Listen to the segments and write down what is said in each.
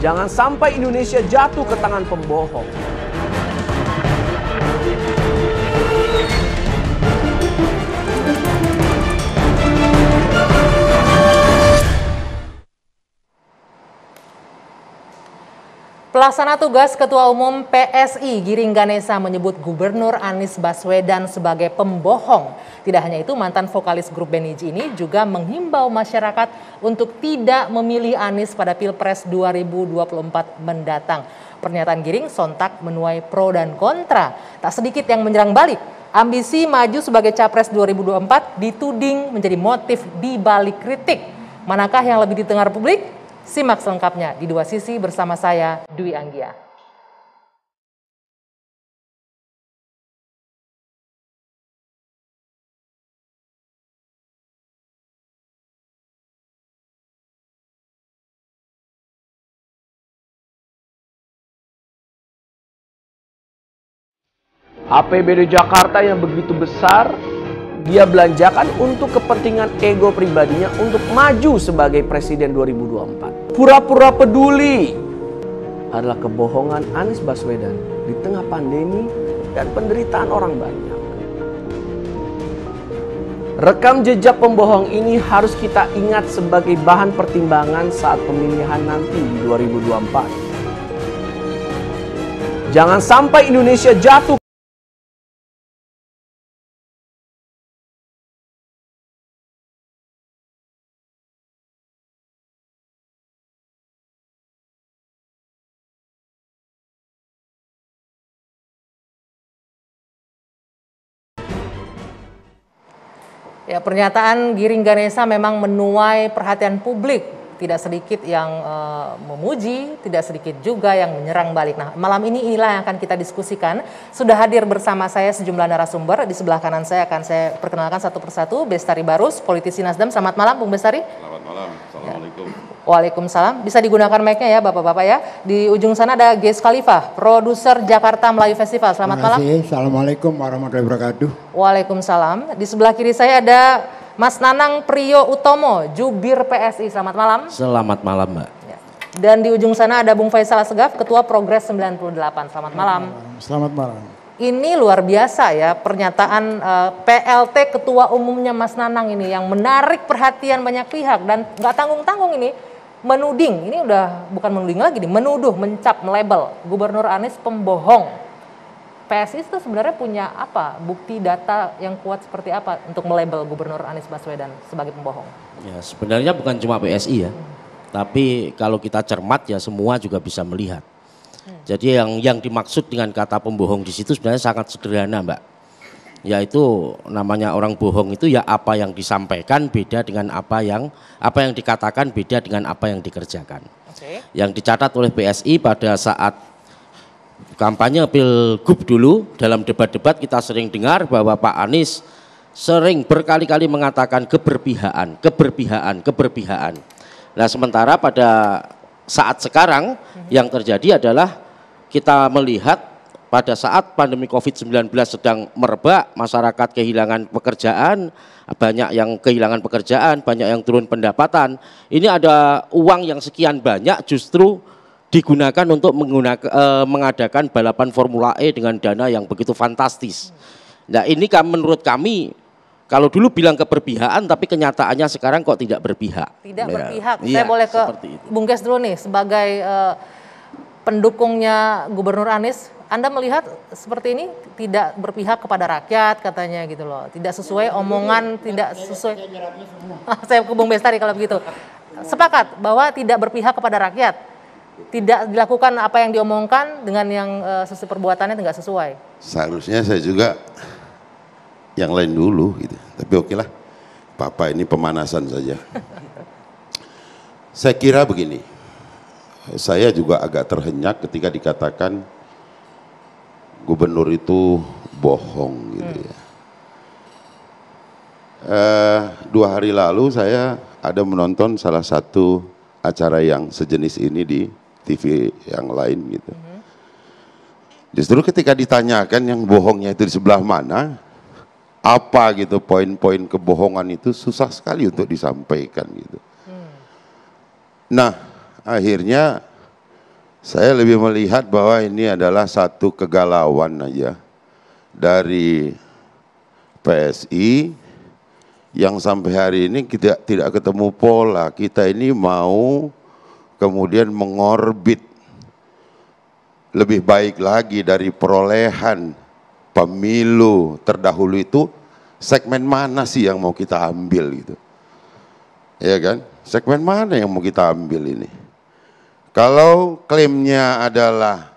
Jangan sampai Indonesia jatuh ke tangan pembohong. Pelaksana tugas Ketua Umum PSI Giring Ganesa menyebut Gubernur Anies Baswedan sebagai pembohong. Tidak hanya itu, mantan vokalis grup Beniji ini juga menghimbau masyarakat untuk tidak memilih Anies pada Pilpres 2024 mendatang. Pernyataan Giring sontak menuai pro dan kontra. Tak sedikit yang menyerang balik. Ambisi maju sebagai Capres 2024 dituding menjadi motif di balik kritik. Manakah yang lebih didengar publik? Simak selengkapnya di dua sisi bersama saya Dwi Anggia. APBD Jakarta yang begitu besar dia belanjakan untuk kepentingan ego pribadinya untuk maju sebagai presiden 2024. Pura-pura peduli adalah kebohongan Anies Baswedan di tengah pandemi dan penderitaan orang banyak. Rekam jejak pembohong ini harus kita ingat sebagai bahan pertimbangan saat pemilihan nanti di 2024. Jangan sampai Indonesia jatuh Ya, pernyataan Giring Ganesa memang menuai perhatian publik. Tidak sedikit yang uh, memuji, tidak sedikit juga yang menyerang balik. Nah, malam ini inilah yang akan kita diskusikan. Sudah hadir bersama saya sejumlah narasumber. Di sebelah kanan saya akan saya perkenalkan satu persatu. Bestari Barus, politisi Nasdem. Selamat malam, Bung Bestari. Selamat malam. Assalamualaikum. Ya. Waalaikumsalam. Bisa digunakan mic-nya ya Bapak-Bapak ya. Di ujung sana ada Ges Khalifah, produser Jakarta Melayu Festival. Selamat malam. Assalamualaikum warahmatullahi wabarakatuh. Waalaikumsalam. Di sebelah kiri saya ada Mas Nanang Priyo Utomo, jubir PSI. Selamat malam. Selamat malam, Mbak. Ya. Dan di ujung sana ada Bung Faisal Segaf, Ketua Progres 98. Selamat malam. Selamat malam. Ini luar biasa ya pernyataan uh, eh, PLT Ketua Umumnya Mas Nanang ini yang menarik perhatian banyak pihak dan nggak tanggung-tanggung ini menuding, ini udah bukan menuding lagi nih, menuduh, mencap, melebel Gubernur Anies pembohong. PSI itu sebenarnya punya apa bukti data yang kuat seperti apa untuk melebel Gubernur Anies Baswedan sebagai pembohong? Ya sebenarnya bukan cuma PSI ya, hmm. tapi kalau kita cermat ya semua juga bisa melihat. Hmm. Jadi yang yang dimaksud dengan kata pembohong di situ sebenarnya sangat sederhana, Mbak yaitu namanya orang bohong itu ya apa yang disampaikan beda dengan apa yang apa yang dikatakan beda dengan apa yang dikerjakan. Okay. Yang dicatat oleh PSI pada saat kampanye Pilgub dulu dalam debat-debat kita sering dengar bahwa Pak Anies sering berkali-kali mengatakan keberpihakan, keberpihakan, keberpihakan. Nah, sementara pada saat sekarang mhm. yang terjadi adalah kita melihat pada saat pandemi COVID-19 sedang merebak, masyarakat kehilangan pekerjaan, banyak yang kehilangan pekerjaan, banyak yang turun pendapatan. Ini ada uang yang sekian banyak justru digunakan untuk menggunakan, eh, mengadakan balapan Formula E dengan dana yang begitu fantastis. Nah ini kan menurut kami kalau dulu bilang keberpihakan tapi kenyataannya sekarang kok tidak berpihak. Tidak ya. berpihak. Saya iya, boleh ke Bung Kes dulu nih sebagai uh, pendukungnya Gubernur Anies anda melihat seperti ini tidak berpihak kepada rakyat katanya gitu loh. Tidak sesuai omongan, tidak sesuai. Saya ke Bung Bestari kalau begitu. Sepakat bahwa tidak berpihak kepada rakyat. Tidak dilakukan apa yang diomongkan dengan yang uh, sesuai perbuatannya tidak sesuai. Seharusnya saya juga yang lain dulu gitu. Tapi oke lah. Papa ini pemanasan saja. saya kira begini. Saya juga agak terhenyak ketika dikatakan gubernur itu bohong gitu hmm. ya. Uh, dua hari lalu saya ada menonton salah satu acara yang sejenis ini di TV yang lain gitu. Hmm. Justru ketika ditanyakan yang bohongnya itu di sebelah mana, apa gitu poin-poin kebohongan itu susah sekali untuk disampaikan gitu. Hmm. Nah akhirnya Saya lebih melihat bahwa ini adalah satu kegalauan aja dari PSI yang sampai hari ini kita tidak ketemu pola. Kita ini mau kemudian mengorbit lebih baik lagi dari perolehan pemilu terdahulu itu segmen mana sih yang mau kita ambil gitu. Ya kan? Segmen mana yang mau kita ambil ini? Kalau klaimnya adalah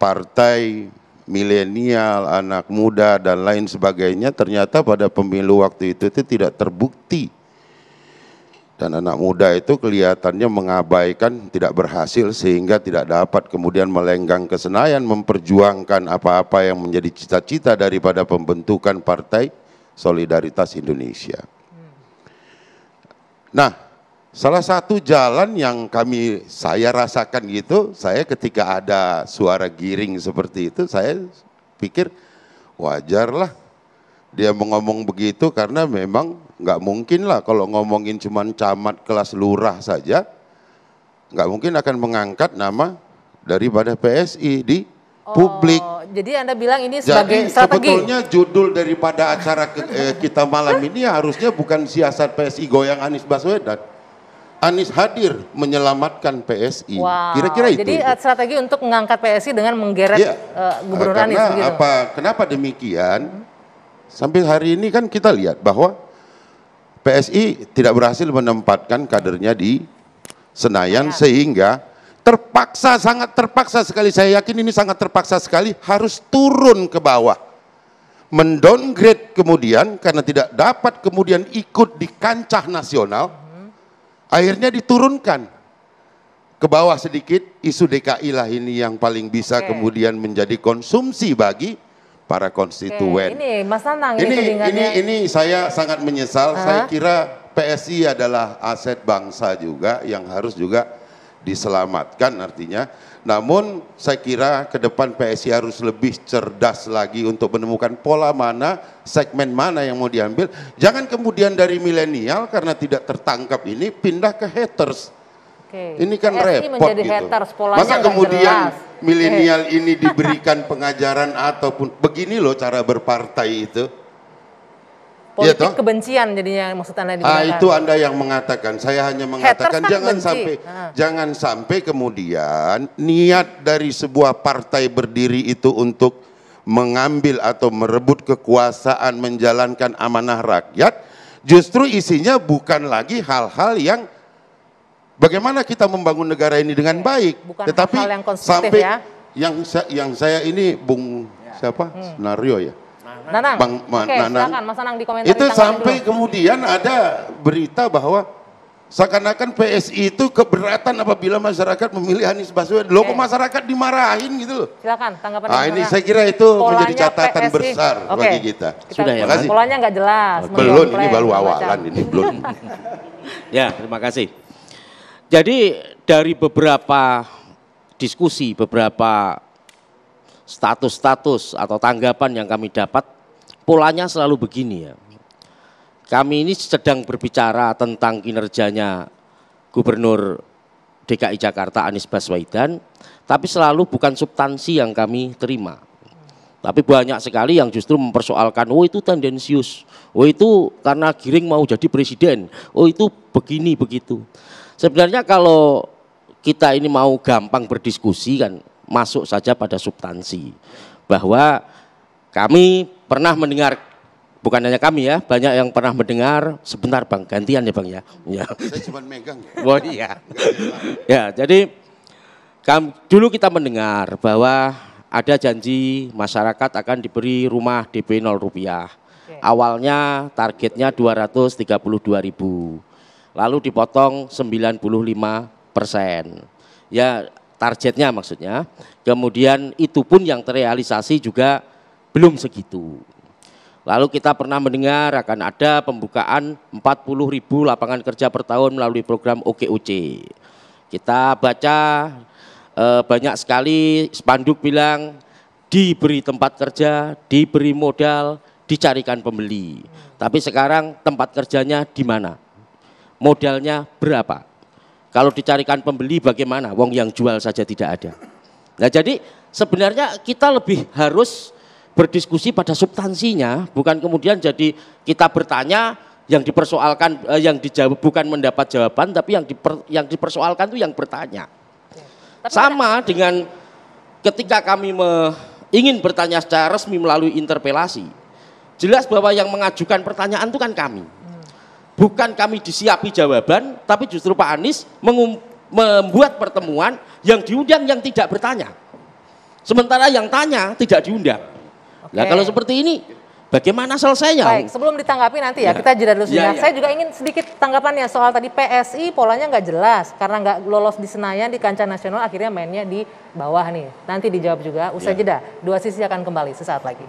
partai milenial, anak muda dan lain sebagainya, ternyata pada pemilu waktu itu itu tidak terbukti. Dan anak muda itu kelihatannya mengabaikan, tidak berhasil sehingga tidak dapat kemudian melenggang ke Senayan memperjuangkan apa-apa yang menjadi cita-cita daripada pembentukan Partai Solidaritas Indonesia. Nah, Salah satu jalan yang kami saya rasakan gitu, saya ketika ada suara giring seperti itu, saya pikir wajarlah dia mengomong begitu karena memang nggak mungkin lah kalau ngomongin cuman camat kelas lurah saja, nggak mungkin akan mengangkat nama daripada PSI di oh, publik. Jadi Anda bilang ini sebagai jadi, strategi? sebetulnya judul daripada acara eh, kita malam ini harusnya bukan siasat PSI goyang Anies Baswedan Anies hadir menyelamatkan PSI. Wow. Kira-kira itu. Jadi itu. strategi untuk mengangkat PSI dengan menggeret ya, uh, Gubernur karena Anies. Begitu. Apa? Kenapa demikian? Sampai hari ini kan kita lihat bahwa PSI tidak berhasil menempatkan kadernya di Senayan ya. sehingga terpaksa sangat terpaksa sekali saya yakin ini sangat terpaksa sekali harus turun ke bawah mendowngrade kemudian karena tidak dapat kemudian ikut di kancah nasional Akhirnya diturunkan ke bawah sedikit, isu DKI lah ini yang paling bisa okay. kemudian menjadi konsumsi bagi para konstituen. Okay. Ini Mas Nanang ini ini, ini ini saya sangat menyesal. Uh-huh. Saya kira PSI adalah aset bangsa juga yang harus juga diselamatkan artinya. Namun saya kira ke depan PSI harus lebih cerdas lagi untuk menemukan pola mana, segmen mana yang mau diambil. Jangan kemudian dari milenial karena tidak tertangkap ini pindah ke haters. Oke. Ini kan PSI repot gitu. Haters, Masa kemudian milenial ini diberikan pengajaran ataupun begini loh cara berpartai itu. Politik ya, kebencian jadinya maksud Anda digunakan. Ah, itu Anda yang mengatakan. Saya hanya mengatakan kan jangan benci. sampai ah. jangan sampai kemudian niat dari sebuah partai berdiri itu untuk mengambil atau merebut kekuasaan menjalankan amanah rakyat justru isinya bukan lagi hal-hal yang bagaimana kita membangun negara ini dengan baik. Bukan tetapi hal, -hal yang sampai ya. yang yang saya ini Bung siapa? Hmm. Senario ya Nanang. Bang Oke, Nanang. Silakan Mas Nanang di komentar. Itu sampai dulu. kemudian ada berita bahwa seakan-akan PSI itu keberatan apabila masyarakat memilih Anies Baswedan. Loh kok masyarakat dimarahin gitu loh. Silakan tanggapan Nah, ini saya kira itu Polanya menjadi catatan PSI. besar Oke. bagi kita. kita Sudah ya. Makasih. Polanya nggak jelas. Belum, ini baru awalan ini belum. ya, terima kasih. Jadi dari beberapa diskusi, beberapa status-status atau tanggapan yang kami dapat polanya selalu begini ya. Kami ini sedang berbicara tentang kinerjanya Gubernur DKI Jakarta Anies Baswedan, tapi selalu bukan substansi yang kami terima. Tapi banyak sekali yang justru mempersoalkan, oh itu tendensius, oh itu karena Giring mau jadi presiden, oh itu begini begitu. Sebenarnya kalau kita ini mau gampang berdiskusi kan, masuk saja pada substansi. Bahwa kami pernah mendengar bukan hanya kami ya, banyak yang pernah mendengar sebentar Bang, gantian ya Bang ya. ya. Saya cuma megang. Oh iya. ya, jadi kami, dulu kita mendengar bahwa ada janji masyarakat akan diberi rumah DP 0 rupiah. Awalnya targetnya 232 ribu, lalu dipotong 95 persen. Ya targetnya maksudnya. Kemudian itu pun yang terrealisasi juga belum segitu. Lalu kita pernah mendengar akan ada pembukaan 40 ribu lapangan kerja per tahun melalui program OKOC. Kita baca e, banyak sekali spanduk bilang diberi tempat kerja, diberi modal, dicarikan pembeli. Tapi sekarang tempat kerjanya di mana? Modalnya berapa? Kalau dicarikan pembeli bagaimana? Wong yang jual saja tidak ada. Nah jadi sebenarnya kita lebih harus berdiskusi pada substansinya, bukan kemudian jadi kita bertanya yang dipersoalkan, eh, yang dijawab bukan mendapat jawaban, tapi yang diper, yang dipersoalkan itu yang bertanya. Tapi Sama dengan ketika kami me- ingin bertanya secara resmi melalui interpelasi, jelas bahwa yang mengajukan pertanyaan itu kan kami. Bukan kami disiapi jawaban, tapi justru Pak Anies mengum- membuat pertemuan yang diundang yang tidak bertanya. Sementara yang tanya tidak diundang. Nah Oke. kalau seperti ini, bagaimana selesainya? Baik, sebelum ditanggapi nanti ya, kita jeda dulu Ya, ya. Saya juga ingin sedikit tanggapannya soal tadi PSI polanya nggak jelas karena nggak lolos di Senayan di kancah nasional akhirnya mainnya di bawah nih. Nanti dijawab juga. Usai Ya. jeda, dua sisi akan kembali sesaat lagi.